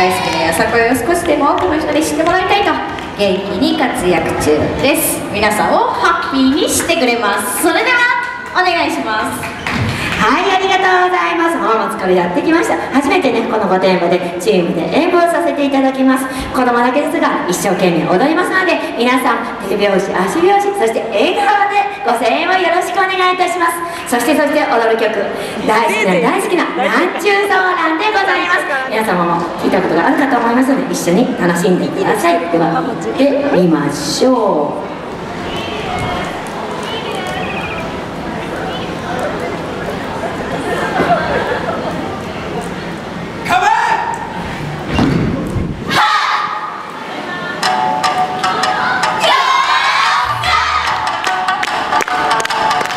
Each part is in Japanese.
大好きなよさこいを少しでも多くの人に知ってもらいたいと元気に活躍中です。皆さんをハッピーにしてくれます。それではお願いします。はいありがとうございます。本日からやってきました。初めてねこの御殿場でチームで演舞をさせていただきます。子供だけですが一生懸命踊りますので皆さん手拍子足拍子そして笑顔でご声援をよろしくお願いいたします。そしてそして踊る曲大好きな大好きな「南中ソーラン」でございます。皆様も聞いたことがあるかと思いますので一緒に楽しんでください。では見てみましょう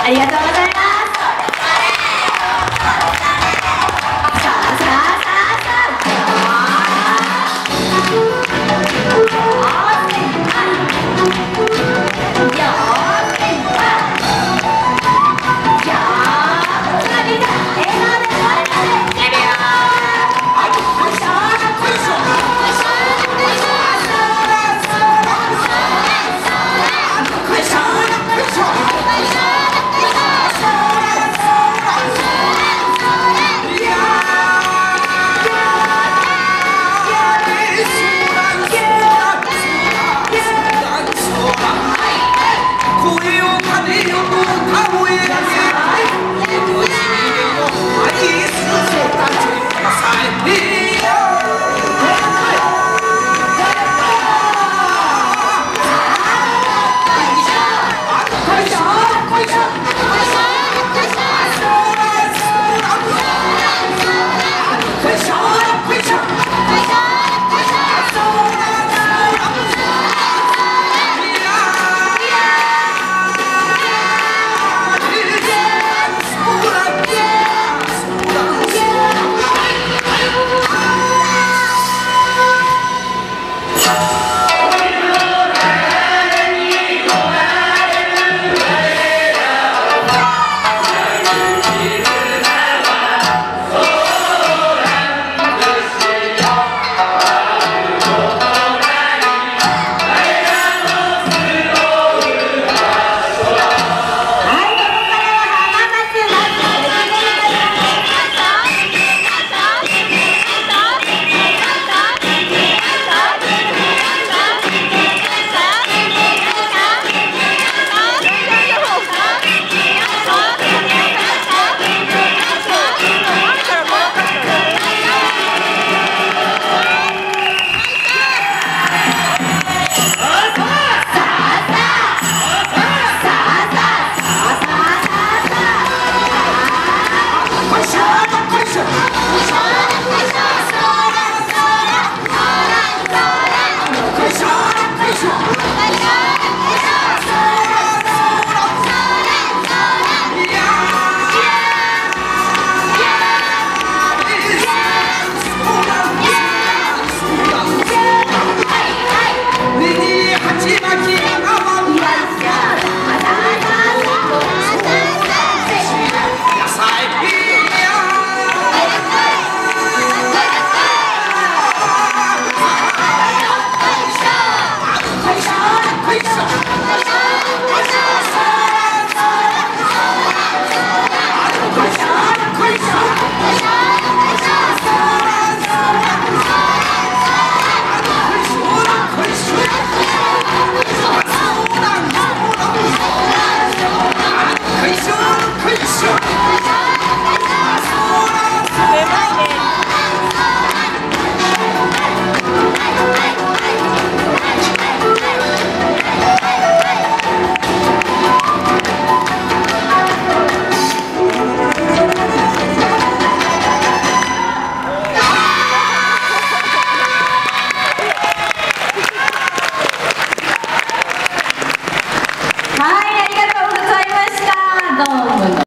ありがとうございます。